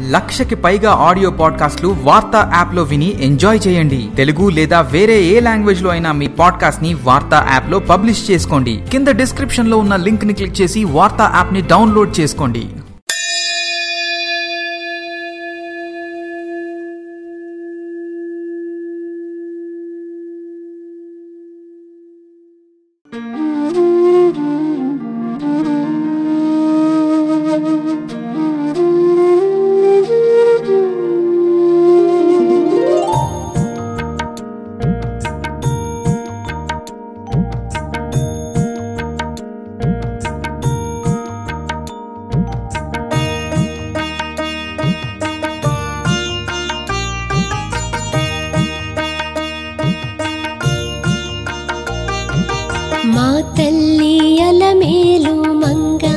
లక్షకి పైగా ఆడియో పాడ్కాస్ట్లు వార్తా యాప్లో విని ఎంజాయ్ చేయండి. తెలుగు లేదా వేరే ఏ లాంగ్వేజ్లో అయినా మీ పాడ్కాస్ట్ని వార్తా యాప్లో పబ్లిష్ చేసుకోండి. కింద డిస్క్రిప్షన్లో ఉన్న లింక్ని క్లిక్ చేసి వార్తా యాప్ని డౌన్లోడ్ చేసుకోండి. తల్లి అలమేలు మంగ.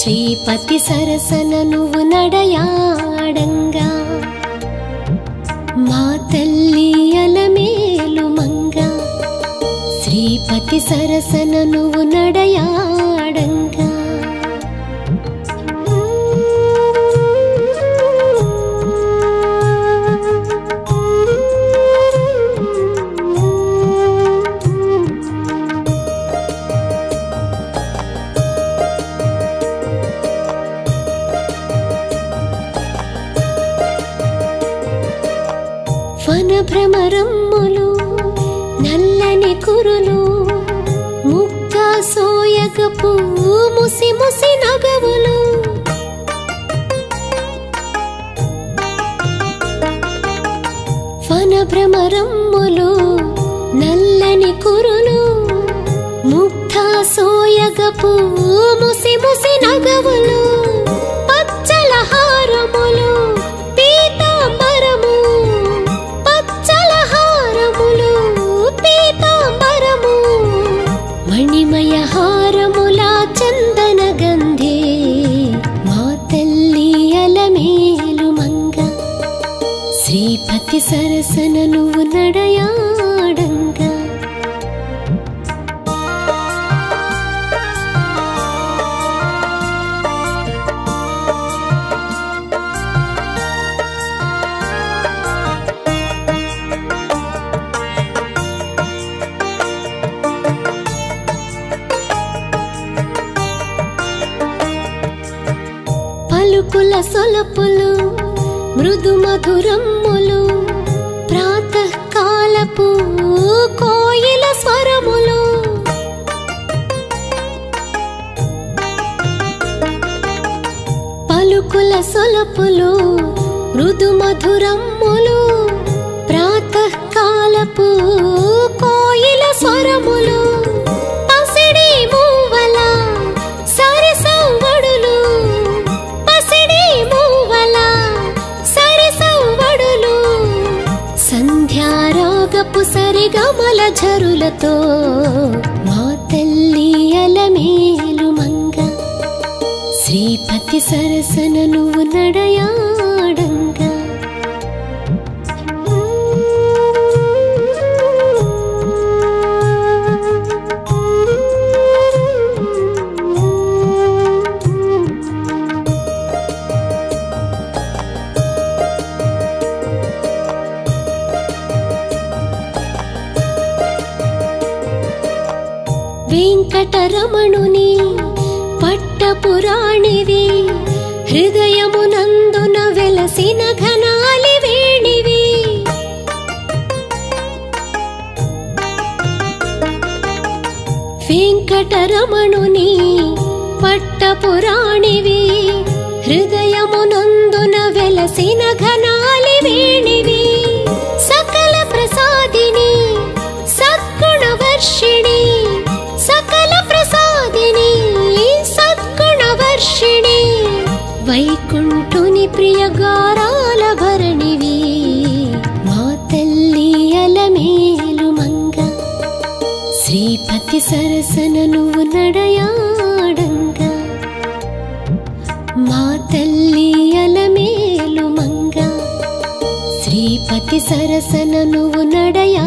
శ్రీపతి సరసన నువ్వు నడయాడంగా. మా తల్లి అలమేలు మంగ. శ్రీపతి సరసన నువ్వు నడయాడంగా. భ్రమరమ్ములు నల్లని కురులు ముక్క సోయగ పువ్వు ముసి ముసి నగవులు. భ్రమరమ్ములు నల్లని కురులు ముగ్ధ సోయగపు సరసన నువ్వు నడయాడంగా. పలుకుల సొలపులు మృదు మధురమ్ములు ప్రాతకాలపు కోయిల స్వరములు. పలుకుల సొలపులు మృదు మధురమ్ములు ప్రాతకాలపు కోయిల స్వరములు. సంధ్యారాగపు సరిగమల ఝరులతో మా తల్లి అలమేలు మంగ. శ్రీపతి సరసన నువ్వు నడయా వెంకటరమణుని పట్టపురాణివి హృదయమునందున వెలసిన ఘనాలి వేణివి వెంకటరమణుని పట్టపురాణివి హృదయమునందున వెలసి శ్రీపతి సరసన నువ్వు నడయాడంగా. మా తల్లి అలమేలు మంగ. శ్రీపతి సరసన నువ్వు నడయా